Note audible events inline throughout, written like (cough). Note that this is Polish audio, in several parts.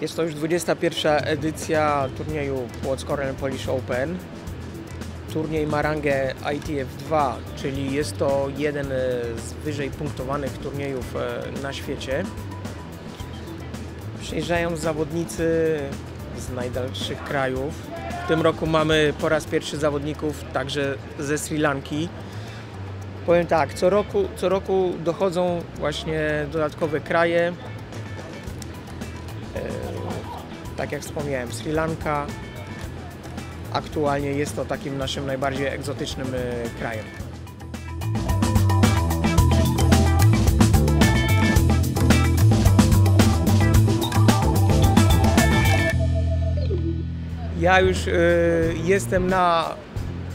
Jest to już 21. edycja turnieju Płock Cornell Polish Open. Turniej ma rangę ITF 2, czyli jest to jeden z wyżej punktowanych turniejów e, na świecie. Przyjeżdżają zawodnicy z najdalszych krajów. W tym roku mamy po raz pierwszy zawodników także ze Sri Lanki. Powiem tak, co roku, co roku dochodzą właśnie dodatkowe kraje. Tak jak wspomniałem, Sri Lanka aktualnie jest to takim naszym najbardziej egzotycznym e, krajem. Ja już y, jestem na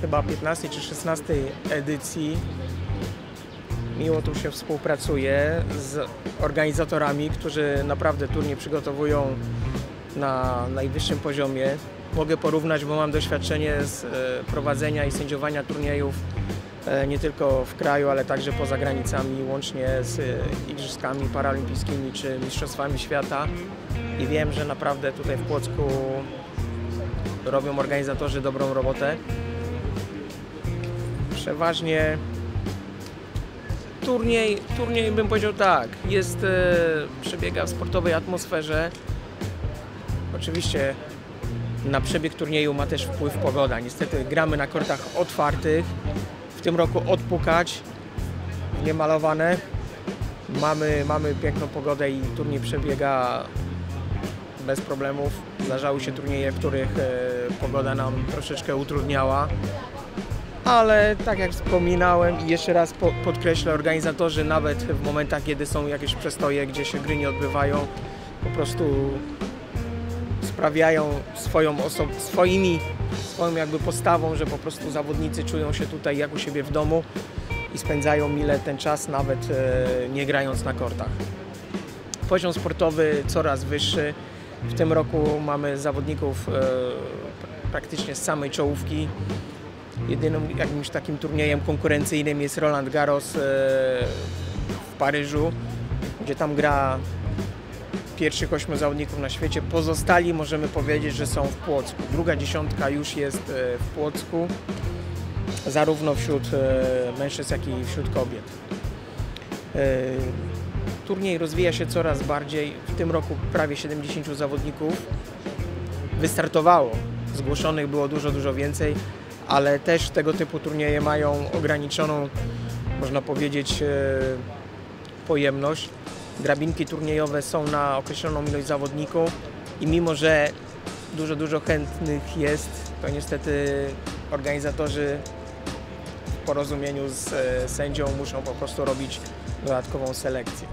chyba 15 czy 16 edycji. Miło tu się współpracuje z organizatorami, którzy naprawdę turniej przygotowują na najwyższym poziomie. Mogę porównać, bo mam doświadczenie z e, prowadzenia i sędziowania turniejów e, nie tylko w kraju, ale także poza granicami, łącznie z e, Igrzyskami Paralimpijskimi czy Mistrzostwami Świata. I wiem, że naprawdę tutaj w Płocku robią organizatorzy dobrą robotę. Przeważnie turniej, turniej bym powiedział tak, jest, przebiega w sportowej atmosferze. Oczywiście na przebieg turnieju ma też wpływ pogoda. Niestety gramy na kortach otwartych. W tym roku odpukać, niemalowane. Mamy, mamy piękną pogodę i turniej przebiega bez problemów. Zdarzały się turnieje, w których e, pogoda nam troszeczkę utrudniała. Ale tak jak wspominałem i jeszcze raz po, podkreślę, organizatorzy nawet w momentach, kiedy są jakieś przestoje, gdzie się gry nie odbywają, po prostu sprawiają swoją oso- swoimi, swoją jakby postawą, że po prostu zawodnicy czują się tutaj jak u siebie w domu i spędzają mile ten czas, nawet e, nie grając na kortach. Poziom sportowy coraz wyższy. W tym roku mamy zawodników e, praktycznie z samej czołówki. Jedynym jakimś takim turniejem konkurencyjnym jest Roland Garros e, w Paryżu, gdzie tam gra pierwszych ośmiu zawodników na świecie. Pozostali możemy powiedzieć, że są w Płocku. Druga dziesiątka już jest e, w Płocku, zarówno wśród e, mężczyzn, jak i wśród kobiet. E, Turniej rozwija się coraz bardziej. W tym roku prawie 70 zawodników wystartowało. Zgłoszonych było dużo, dużo więcej, ale też tego typu turnieje mają ograniczoną, można powiedzieć, pojemność drabinki turniejowe są na określoną ilość zawodników i mimo, że dużo, dużo chętnych jest, to niestety organizatorzy w porozumieniu z e, sędzią muszą po prostu robić dodatkową selekcję.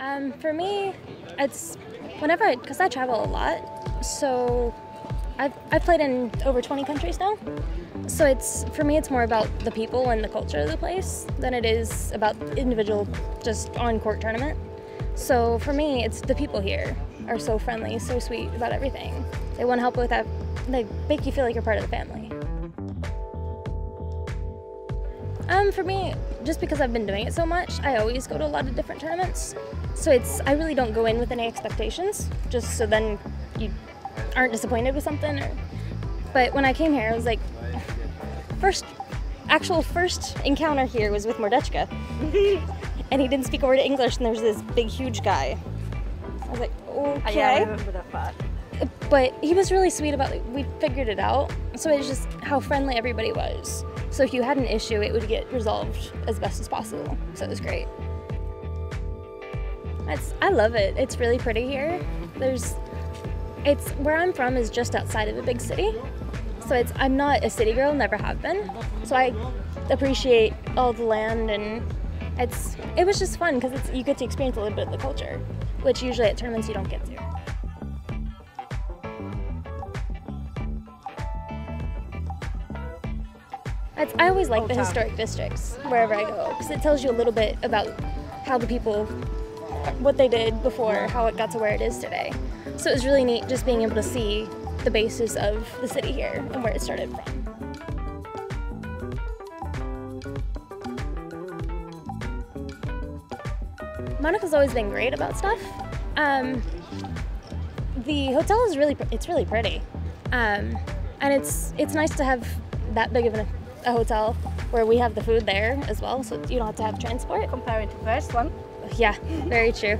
Um, for me, it's whenever I, because I travel a lot, so I've, I've played in over 20 countries now. So it's for me, it's more about the people and the culture of the place than it is about individual just on court tournament. So for me, it's the people here are so friendly, so sweet about everything. They want to help with that. They make you feel like you're part of the family. Um, for me, just because I've been doing it so much, I always go to a lot of different tournaments. So it's I really don't go in with any expectations, just so then you aren't disappointed with something. Or, but when I came here, I was like, first, actual first encounter here was with Mordechka, (laughs) and he didn't speak a word of English, and there was this big, huge guy. I was like, okay. Yeah, I remember that part. But he was really sweet about it. We figured it out. So it's just how friendly everybody was. So if you had an issue, it would get resolved as best as possible. So it was great. It's, I love it. It's really pretty here. There's, it's where I'm from is just outside of a big city. So it's I'm not a city girl, never have been. So I appreciate all the land and it's it was just fun because it's you get to experience a little bit of the culture, which usually at tournaments you don't get to. It's, I always like the historic districts wherever I go because it tells you a little bit about how the people, what they did before, how it got to where it is today. So it was really neat just being able to see the basis of the city here and where it started from. Monica's always been great about stuff. Um, the hotel is really, it's really pretty, um, and it's it's nice to have that big of a, a hotel where we have the food there as well, so you don't have to have transport. Compared to the first one. Yeah, very true.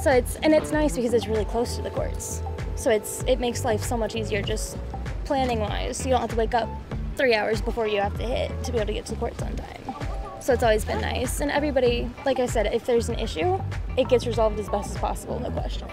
So it's and it's nice because it's really close to the courts. So it's it makes life so much easier just planning wise. You don't have to wake up three hours before you have to hit to be able to get to the courts on time. So it's always been nice. And everybody, like I said, if there's an issue, it gets resolved as best as possible, no question.